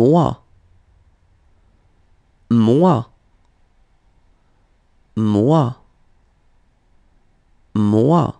moi. Moi. Moi. Moi.